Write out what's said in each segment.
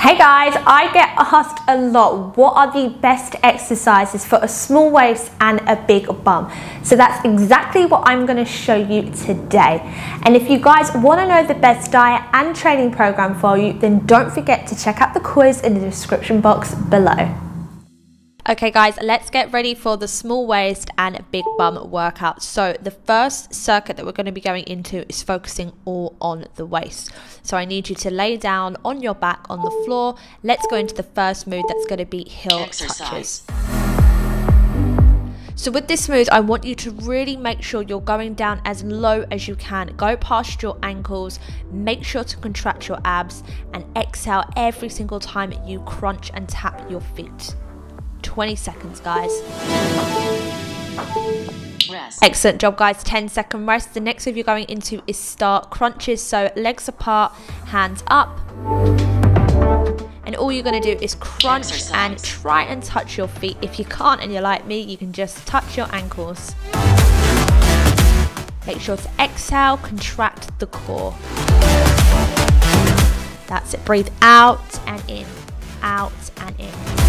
Hey guys, I get asked a lot what are the best exercises for a small waist and a big bum. So that's exactly what I'm going to show you today. And if you guys want to know the best diet and training program for you, then don't forget to check out the quiz in the description box below. Okay guys, let's get ready for the small waist and big bum workout. So the first circuit that we're going to be going into is focusing all on the waist. So I need you to lay down on your back on the floor. Let's go into the first move that's going to be heel Exercise. touches. So with this move, I want you to really make sure you're going down as low as you can. Go past your ankles, make sure to contract your abs and exhale every single time you crunch and tap your feet. 20 seconds, guys. Rest. Excellent job, guys. 10 second rest. The next move you're going into is star crunches. So legs apart, hands up. And all you're going to do is crunch Exercise. and try and touch your feet. If you can't and you're like me, you can just touch your ankles. Make sure to exhale, contract the core. That's it. Breathe out and in, out and in.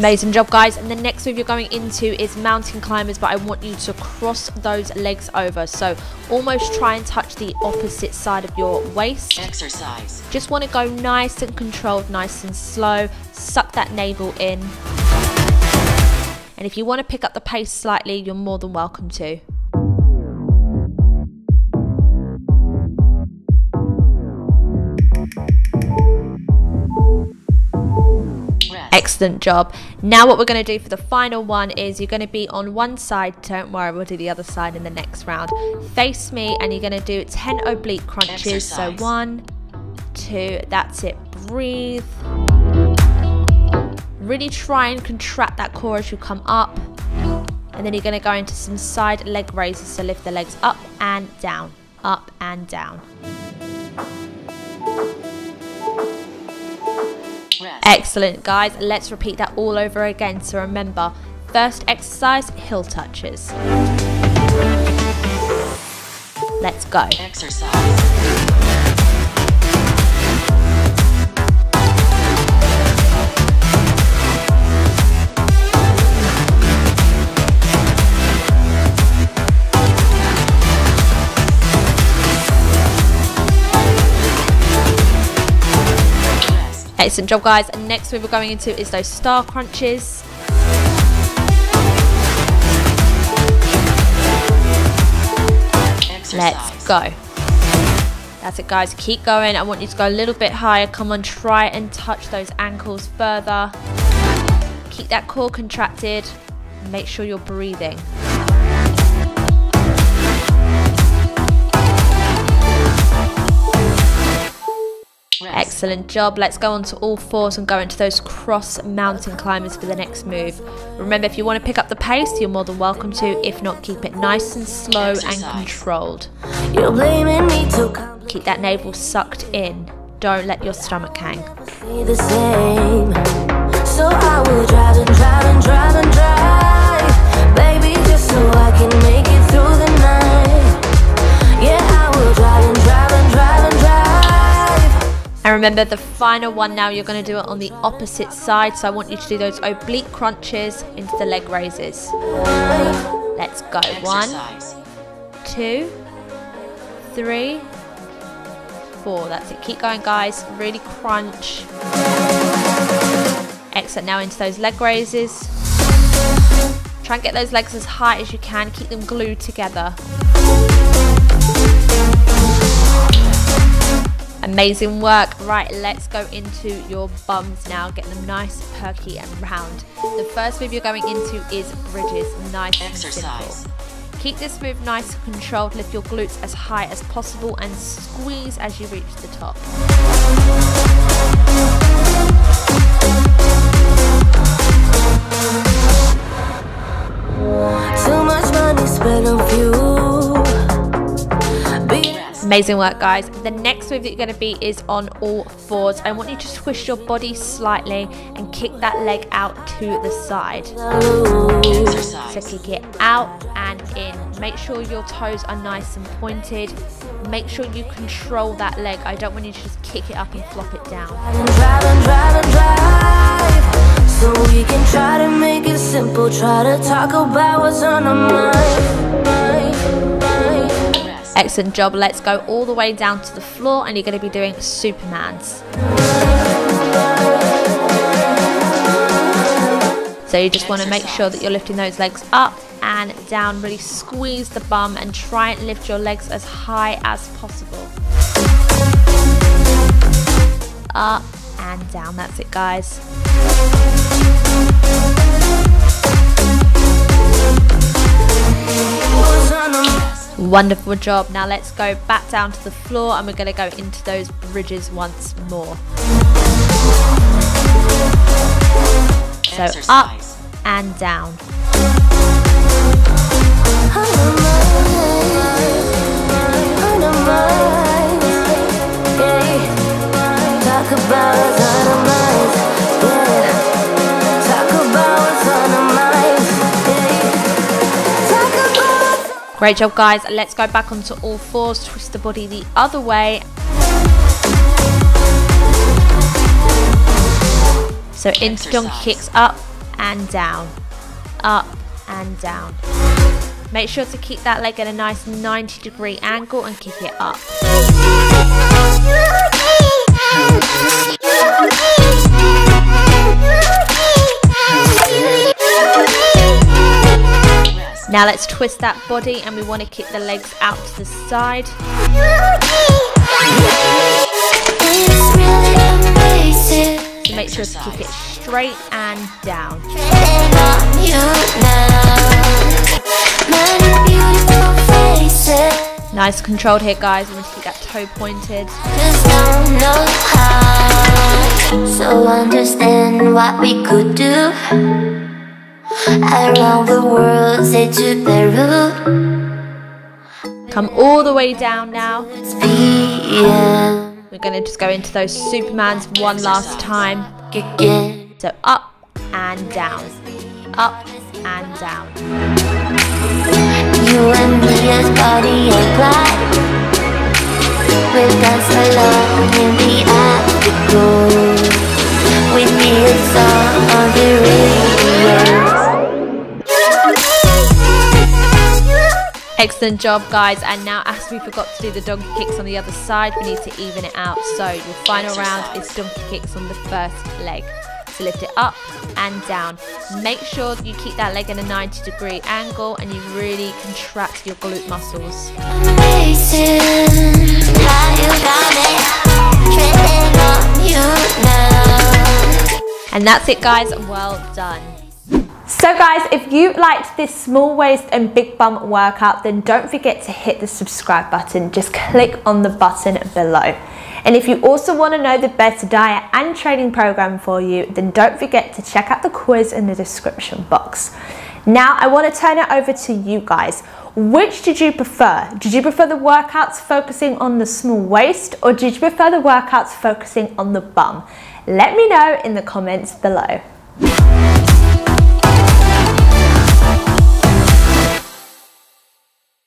Amazing job, guys. And the next move you're going into is mountain climbers, but I want you to cross those legs over. So almost try and touch the opposite side of your waist. Exercise. Just want to go nice and controlled, nice and slow. Suck that navel in. And if you want to pick up the pace slightly, you're more than welcome to. Excellent job. Now what we're going to do for the final one is you're going to be on one side. Don't worry, we'll do the other side in the next round. Face me and you're going to do 10 oblique crunches. Exercise. So one, two, that's it. Breathe. Really try and contract that core as you come up. And then you're going to go into some side leg raises. So lift the legs up and down, up and down. Excellent, guys. Let's repeat that all over again. So remember, first exercise, heel touches. Let's go. Exercise. Excellent job, guys. And next move we're going into is those star crunches. Exercise. Let's go. That's it, guys. Keep going. I want you to go a little bit higher. Come on, try and touch those ankles further. Keep that core contracted. Make sure you're breathing. Excellent job. Let's go on to all fours and go into those cross mountain climbers for the next move. Remember, if you want to pick up the pace, you're more than welcome to. If not, keep it nice and slow Exercise. and controlled. Keep that navel sucked in. Don't let your stomach hang. So I will drive and drive and drive and drive, baby, just so I can remember the final one now, you're going to do it on the opposite side. So I want you to do those oblique crunches into the leg raises. Let's go. One, two, three, four. That's it. Keep going, guys. Really crunch. Exit Now into those leg raises. Try and get those legs as high as you can. Keep them glued together. Amazing work. Right, let's go into your bums now. Get them nice, perky, and round. The first move you're going into is bridges. Nice Exercise. and. Keep this move nice and controlled. Lift your glutes as high as possible and squeeze as you reach the top. Amazing work, guys. The next move that you're going to be is on all fours. I want you to twist your body slightly and kick that leg out to the side. Exercise. So kick it out and in, make sure your toes are nice and pointed. Make sure you control that leg. I don't want you to just kick it up and flop it down. So we can try to make it simple, try to talk about what's on our mind. Job. Let's go all the way down to the floor and you're going to be doing Supermans. So you just want to make sure that you're lifting those legs up and down. Really squeeze the bum and try and lift your legs as high as possible. Up and down. That's it, guys. Wonderful job. Now let's go back down to the floor and we're going to go into those bridges once more. So up and down. Great job guys, let's go back onto all fours, twist the body the other way. So into donkey kicks up and down, up and down. Make sure to keep that leg at a nice 90 degree angle and kick it up. Now let's twist that body and we want to kick the legs out to the side. So make sure to keep it straight and down. Nice controlled here guys, want to keep that toe pointed. So understand what we could do Around the world, say to Peru Come all the way down now. We're going to just go into those Supermans one last time. So up and down. Up and down. You and me as body and. We'll dance along in the afterglow. With me a song on the radio. Excellent job guys. And now as we forgot to do the donkey kicks on the other side we need to even it out. So your final round is donkey kicks on the first leg. So lift it up and down. Make sure you keep that leg in a 90 degree angle and you really contract your glute muscles. And that's it guys. Well done so guys, if you liked this small waist and big bum workout, then don't forget to hit the subscribe button. Just click on the button below. And if you also want to know the best diet and training program for you, then don't forget to check out the quiz in the description box. Now I want to turn it over to you guys. Which did you prefer? Did you prefer the workouts focusing on the small waist or did you prefer the workouts focusing on the bum? Let me know in the comments below.